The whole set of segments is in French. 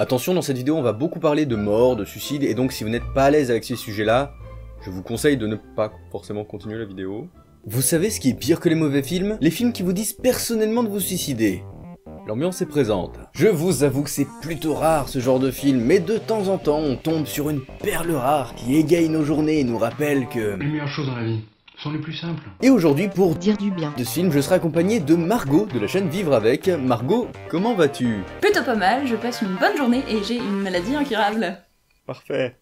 Attention, dans cette vidéo, on va beaucoup parler de mort, de suicide, et donc si vous n'êtes pas à l'aise avec ces sujets-là, je vous conseille de ne pas forcément continuer la vidéo. Vous savez ce qui est pire que les mauvais films? Les films qui vous disent personnellement de vous suicider. L'ambiance est présente. Je vous avoue que c'est plutôt rare ce genre de film, mais de temps en temps, on tombe sur une perle rare qui égaye nos journées et nous rappelle que... Les meilleures choses dans la vie sont les plus simples. Et aujourd'hui, pour dire du bien. de ce film, je serai accompagné de Margot de la chaîne Vivre avec. Margot, comment vas-tu? Plutôt pas mal, je passe une bonne journée et j'ai une maladie incurable. Parfait.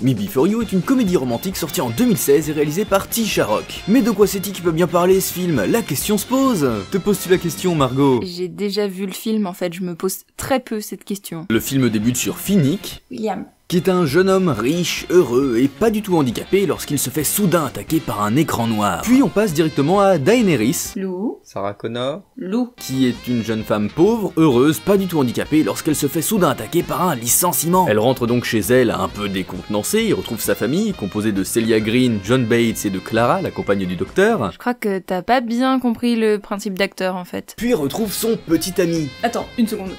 Me Before You est une comédie romantique sortie en 2016 et réalisée par Tisha Rock. Mais de quoi c'est-il qui peut bien parler ce film? La question se pose Te poses-tu la question, Margot? J'ai déjà vu le film en fait, je me pose très peu cette question. Le film débute sur Finnick, William. Qui est un jeune homme riche, heureux et pas du tout handicapé lorsqu'il se fait soudain attaquer par un écran noir. Puis on passe directement à Daenerys, Lou. Sarah Connor, Lou. qui est une jeune femme pauvre, heureuse, pas du tout handicapée lorsqu'elle se fait soudain attaquer par un licenciement. Elle rentre donc chez elle un peu décontenancée et retrouve sa famille, composée de Celia Green, John Bates et de Clara, la compagne du docteur, Je crois que t'as pas bien compris le principe d'acteur en fait. puis retrouve son petit ami Attends, une seconde.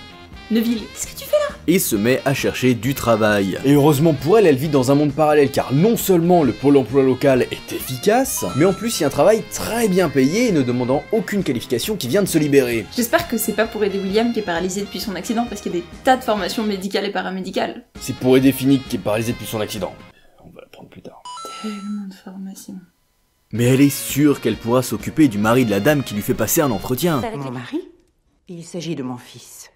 Neville, qu'est-ce que tu fais là? Et se met à chercher du travail. Et heureusement pour elle, elle vit dans un monde parallèle car non seulement le pôle emploi local est efficace, mais en plus il y a un travail très bien payé et ne demandant aucune qualification qui vient de se libérer. J'espère que c'est pas pour aider William qui est paralysé depuis son accident parce qu'il y a des tas de formations médicales et paramédicales. C'est pour aider Finnick qui est paralysé depuis son accident. On va l'apprendre plus tard. Tellement de formations. Mais elle est sûre qu'elle pourra s'occuper du mari de la dame qui lui fait passer un entretien. Mon mari Il s'agit de mon fils.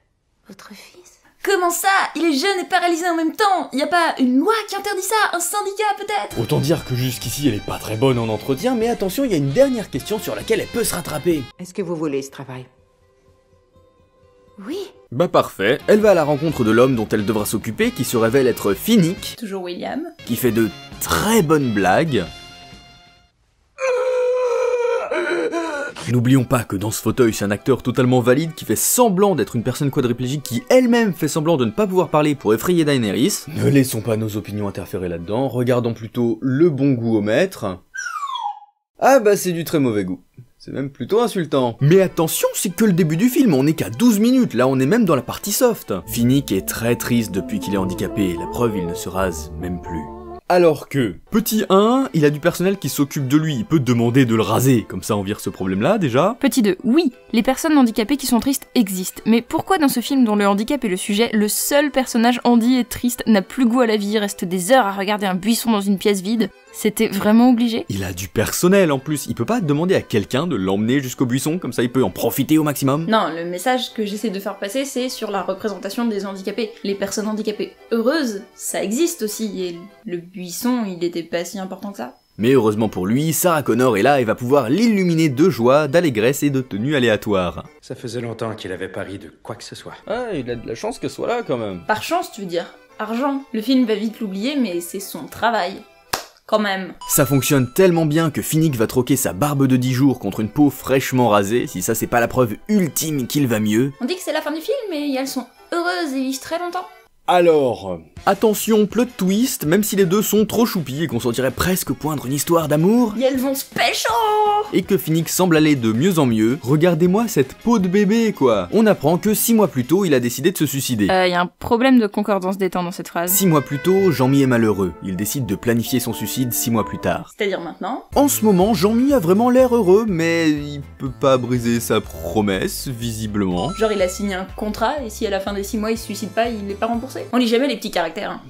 Votre fils Comment ça Il est jeune et paralysé en même temps Y a pas une loi qui interdit ça Un syndicat peut-être Autant dire que jusqu'ici elle est pas très bonne en entretien, mais attention, il y a une dernière question sur laquelle elle peut se rattraper. Est-ce que vous voulez ce travail Oui. Bah parfait, elle va à la rencontre de l'homme dont elle devra s'occuper, qui se révèle être Finnick, Toujours William. qui fait de très bonnes blagues. N'oublions pas que dans ce fauteuil, c'est un acteur totalement valide qui fait semblant d'être une personne quadriplégique qui elle-même fait semblant de ne pas pouvoir parler pour effrayer Daenerys. Ne laissons pas nos opinions interférer là-dedans, regardons plutôt le bon goût au maître. Ah bah c'est du très mauvais goût. C'est même plutôt insultant. Mais attention, c'est que le début du film, on est qu'à 12 minutes, là on est même dans la partie soft. Finnick est très triste depuis qu'il est handicapé, la preuve il ne se rase même plus. Alors que, petit 1, il a du personnel qui s'occupe de lui, il peut demander de le raser, comme ça on vire ce problème-là déjà. Petit 2. Oui, les personnes handicapées qui sont tristes existent. Mais pourquoi dans ce film dont le handicap est le sujet, le seul personnage handi et triste n'a plus goût à la vie, reste des heures à regarder un buisson dans une pièce vide? C'était vraiment obligé Il a du personnel en plus, il peut pas demander à quelqu'un de l'emmener jusqu'au buisson, comme ça il peut en profiter au maximum. Non, le message que j'essaie de faire passer, c'est sur la représentation des handicapés. Les personnes handicapées heureuses, ça existe aussi, et le buisson, il était pas si important que ça. Mais heureusement pour lui, Sarah Connor est là et va pouvoir l'illuminer de joie, d'allégresse et de tenue aléatoire. Ça faisait longtemps qu'il avait pari de quoi que ce soit. Ah, il a de la chance qu'elle soit là quand même. Par chance, tu veux dire Argent. Le film va vite l'oublier, mais c'est son travail. Quand même. Ça fonctionne tellement bien que Finnick va troquer sa barbe de 10 jours contre une peau fraîchement rasée, si ça c'est pas la preuve ultime qu'il va mieux. On dit que c'est la fin du film, mais elles sont heureuses et vivent très longtemps. Alors, attention, plot twist, même si les deux sont trop choupis et qu'on sentirait presque poindre une histoire d'amour, Et elles vont se pécho et que Finnick semble aller de mieux en mieux, regardez-moi cette peau de bébé quoi. On apprend que 6 mois plus tôt, il a décidé de se suicider. Euh, y a un problème de concordance des temps dans cette phrase. 6 mois plus tôt, Jean-Mi est malheureux. Il décide de planifier son suicide 6 mois plus tard. C'est-à-dire maintenant? En ce moment, Jean-Mi a vraiment l'air heureux, mais il peut pas briser sa promesse, visiblement. Genre il a signé un contrat et si à la fin des 6 mois il se suicide pas, il est pas remboursé? On lit jamais les petits caractères. hein.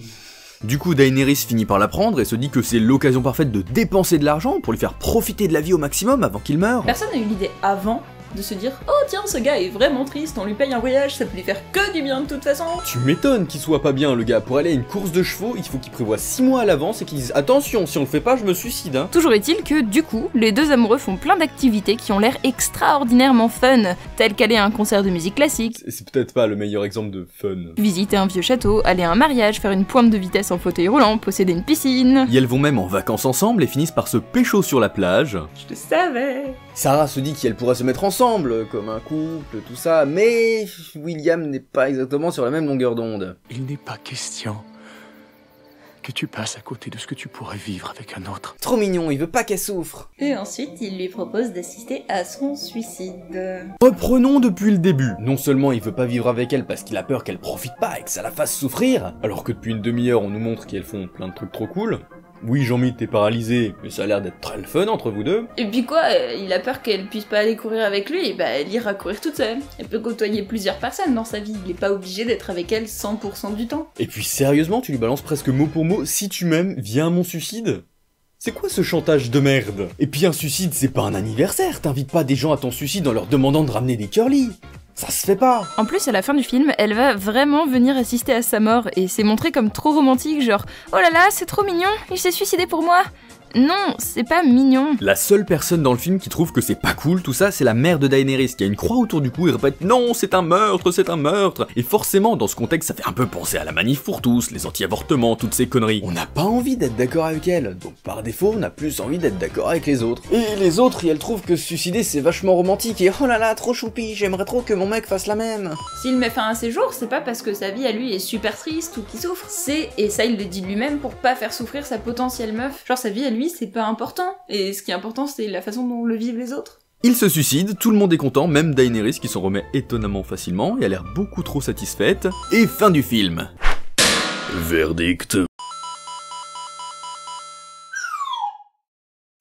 Du coup, Daenerys finit par l'apprendre et se dit que c'est l'occasion parfaite de dépenser de l'argent pour lui faire profiter de la vie au maximum avant qu'il meure. Personne n'a eu l'idée avant de se dire Oh tiens, ce gars est vraiment triste, on lui paye un voyage, ça peut lui faire que du bien de toute façon. Tu m'étonnes qu'il soit pas bien, le gars. Pour aller à une course de chevaux, il faut qu'il prévoie 6 mois à l'avance et qu'il dise Attention, si on le fait pas, je me suicide, hein. Toujours est-il que du coup, les deux amoureux font plein d'activités qui ont l'air extraordinairement fun, telles qu'aller à un concert de musique classique, C'est- C'est peut-être pas le meilleur exemple de fun. visiter un vieux château, aller à un mariage, faire une pointe de vitesse en fauteuil roulant, posséder une piscine. Et elles vont même en vacances ensemble et finissent par se pécho sur la plage. Je le savais. Sarah se dit qu'elle pourrait se mettre ensemble, comme un couple, tout ça, mais William n'est pas exactement sur la même longueur d'onde. Il n'est pas question que tu passes à côté de ce que tu pourrais vivre avec un autre. Trop mignon, il veut pas qu'elle souffre. Et ensuite, il lui propose d'assister à son suicide. Reprenons depuis le début. Non seulement il veut pas vivre avec elle parce qu'il a peur qu'elle profite pas et que ça la fasse souffrir, alors que depuis une demi-heure on nous montre qu'elles font plein de trucs trop cool. Oui, Jean-Mi, t'es paralysé, mais ça a l'air d'être très le fun entre vous deux. Et puis quoi, euh, il a peur qu'elle puisse pas aller courir avec lui, et bah elle ira courir toute seule. Elle peut côtoyer plusieurs personnes dans sa vie, il est pas obligé d'être avec elle 100% du temps. Et puis sérieusement, tu lui balances presque mot pour mot, si tu m'aimes, viens à mon suicide c'est quoi ce chantage de merde? Et puis un suicide, c'est pas un anniversaire, t'invites pas des gens à ton suicide en leur demandant de ramener des curly ça se fait pas En plus, à la fin du film, elle va vraiment venir assister à sa mort et c'est montré comme trop romantique, genre « Oh là là, c'est trop mignon, il s'est suicidé pour moi !» Non, c'est pas mignon. La seule personne dans le film qui trouve que c'est pas cool tout ça, c'est la mère de Daenerys qui a une croix autour du cou et répète non, c'est un meurtre, c'est un meurtre. Et forcément, dans ce contexte, ça fait un peu penser à la manif pour tous, les anti-avortements, toutes ces conneries. On n'a pas envie d'être d'accord avec elle, donc par défaut, on a plus envie d'être d'accord avec les autres. Et les autres, elles trouvent que se suicider c'est vachement romantique et oh là là, trop choupi, j'aimerais trop que mon mec fasse la même. S'il met fin à ses jours, c'est pas parce que sa vie à lui est super triste ou qu'il souffre, c'est, et ça il le dit lui-même, pour pas faire souffrir sa potentielle meuf. Genre sa vie à lui, c'est pas important et ce qui est important, c'est la façon dont le vivent les autres. Il se suicide, tout le monde est content, même Daenerys qui s'en remet étonnamment facilement et a l'air beaucoup trop satisfaite. Et fin du film. Verdict.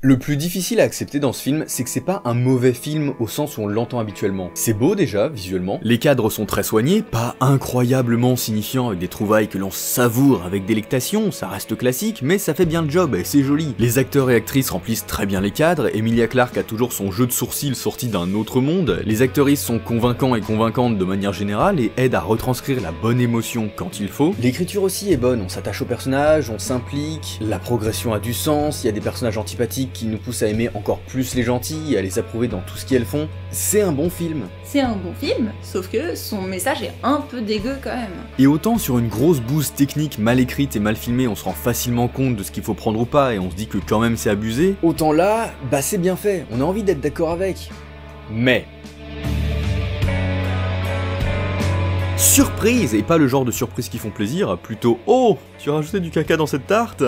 Le plus difficile à accepter dans ce film, c'est que c'est pas un mauvais film au sens où on l'entend habituellement. C'est beau déjà, visuellement, les cadres sont très soignés, pas incroyablement signifiants avec des trouvailles que l'on savoure avec délectation, ça reste classique, mais ça fait bien le job et c'est joli. Les acteurs et actrices remplissent très bien les cadres, Emilia Clarke a toujours son jeu de sourcils sorti d'un autre monde, les actrices sont convaincants et convaincantes de manière générale et aident à retranscrire la bonne émotion quand il faut. L'écriture aussi est bonne, on s'attache aux personnages, on s'implique, la progression a du sens, il y a des personnages antipathiques qui nous pousse à aimer encore plus les gentils et à les approuver dans tout ce qu'elles font. C'est un bon film. C'est un bon film, sauf que son message est un peu dégueu quand même. Et autant sur une grosse bouse technique mal écrite et mal filmée, on se rend facilement compte de ce qu'il faut prendre ou pas et on se dit que quand même c'est abusé, autant là, bah c'est bien fait, on a envie d'être d'accord avec. Mais Surprise Et pas le genre de surprise qui font plaisir, plutôt Oh Tu as rajouté du caca dans cette tarte?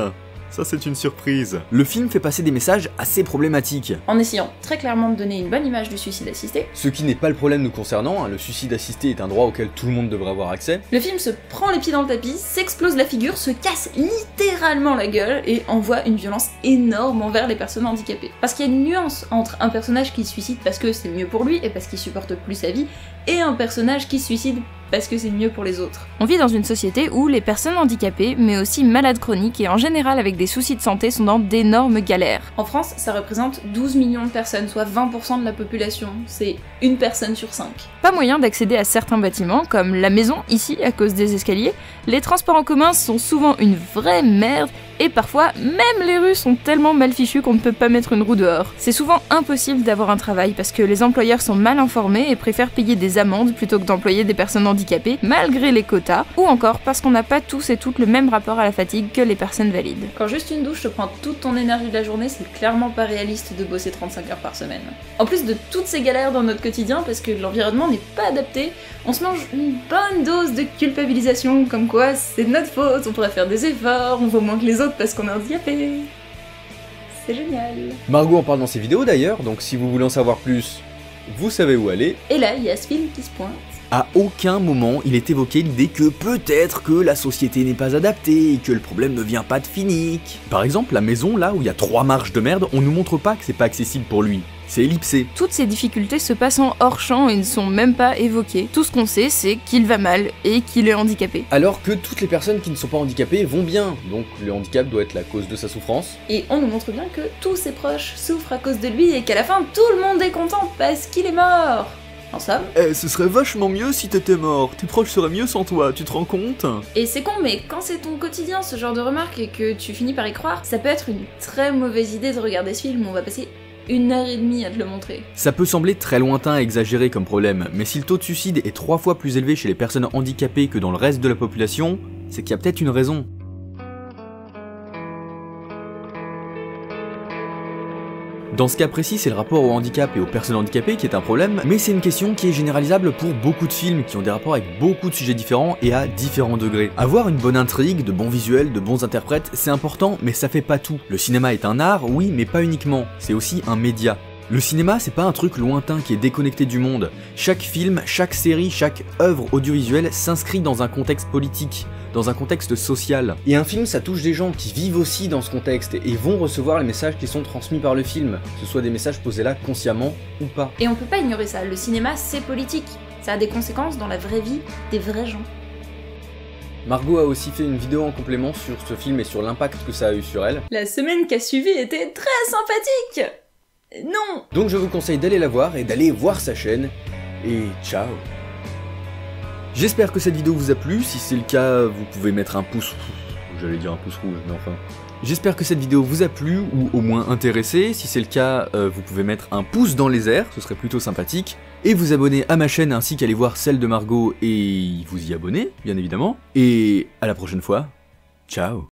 Ça, c'est une surprise. Le film fait passer des messages assez problématiques. En essayant très clairement de donner une bonne image du suicide assisté. Ce qui n'est pas le problème nous concernant, hein. le suicide assisté est un droit auquel tout le monde devrait avoir accès. Le film se prend les pieds dans le tapis, s'explose la figure, se casse littéralement la gueule et envoie une violence énorme envers les personnes handicapées. Parce qu'il y a une nuance entre un personnage qui se suicide parce que c'est mieux pour lui et parce qu'il supporte plus sa vie, et un personnage qui se suicide parce que c'est mieux pour les autres. On vit dans une société où les personnes handicapées, mais aussi malades chroniques et en général avec des soucis de santé sont dans d'énormes galères. En France, ça représente 12 millions de personnes, soit 20% de la population. C'est une personne sur 5. Pas moyen d'accéder à certains bâtiments, comme la maison ici à cause des escaliers. Les transports en commun sont souvent une vraie merde et parfois même les rues sont tellement mal fichues qu'on ne peut pas mettre une roue dehors. C'est souvent impossible d'avoir un travail parce que les employeurs sont mal informés et préfèrent payer des amendes plutôt que d'employer des personnes handicapées malgré les quotas, ou encore parce qu'on n'a pas tous et toutes le même rapport à la fatigue que les personnes valides. Quand juste une douche te prend toute ton énergie de la journée, c'est clairement pas réaliste de bosser 35 heures par semaine. En plus de toutes ces galères dans notre quotidien parce que l'environnement n'est pas adapté, on se mange une bonne dose de culpabilisation comme quoi c'est notre faute, on pourrait faire des efforts, on vaut moins que les autres parce qu'on est handicapé. C'est génial. Margot en parle dans ses vidéos d'ailleurs, donc si vous voulez en savoir plus, vous savez où aller. Et là, il y a ce film qui se pointe. À aucun moment il est évoqué l'idée que peut-être que la société n'est pas adaptée et que le problème ne vient pas de Finnick. Par exemple, la maison là où il y a trois marches de merde, on nous montre pas que c'est pas accessible pour lui c'est ellipsé. Toutes ces difficultés se passent en hors champ et ne sont même pas évoquées. Tout ce qu'on sait, c'est qu'il va mal et qu'il est handicapé. Alors que toutes les personnes qui ne sont pas handicapées vont bien, donc le handicap doit être la cause de sa souffrance. Et on nous montre bien que tous ses proches souffrent à cause de lui et qu'à la fin tout le monde est content parce qu'il est mort. En somme. Eh, ce serait vachement mieux si t'étais mort. Tes proches seraient mieux sans toi, tu te rends compte Et c'est con, mais quand c'est ton quotidien ce genre de remarques et que tu finis par y croire, ça peut être une très mauvaise idée de regarder ce film. On va passer une heure et demie à te le montrer. Ça peut sembler très lointain et exagéré comme problème, mais si le taux de suicide est trois fois plus élevé chez les personnes handicapées que dans le reste de la population, c'est qu'il y a peut-être une raison. Dans ce cas précis, c'est le rapport au handicap et aux personnes handicapées qui est un problème, mais c'est une question qui est généralisable pour beaucoup de films qui ont des rapports avec beaucoup de sujets différents et à différents degrés. Avoir une bonne intrigue, de bons visuels, de bons interprètes, c'est important, mais ça fait pas tout. Le cinéma est un art, oui, mais pas uniquement, c'est aussi un média. Le cinéma, c'est pas un truc lointain qui est déconnecté du monde. Chaque film, chaque série, chaque œuvre audiovisuelle s'inscrit dans un contexte politique, dans un contexte social. Et un film, ça touche des gens qui vivent aussi dans ce contexte et vont recevoir les messages qui sont transmis par le film, que ce soit des messages posés là consciemment ou pas. Et on peut pas ignorer ça, le cinéma c'est politique. Ça a des conséquences dans la vraie vie des vrais gens. Margot a aussi fait une vidéo en complément sur ce film et sur l'impact que ça a eu sur elle. La semaine qui a suivi était très sympathique Non. Donc je vous conseille d'aller la voir et d'aller voir sa chaîne. Et ciao. J'espère que cette vidéo vous a plu, si c'est le cas, vous pouvez mettre un pouce... J'allais dire un pouce rouge, mais enfin... J'espère que cette vidéo vous a plu, ou au moins intéressé, si c'est le cas, euh, vous pouvez mettre un pouce dans les airs, ce serait plutôt sympathique, et vous abonner à ma chaîne ainsi qu'aller voir celle de Margot et vous y abonner, bien évidemment, et à la prochaine fois, ciao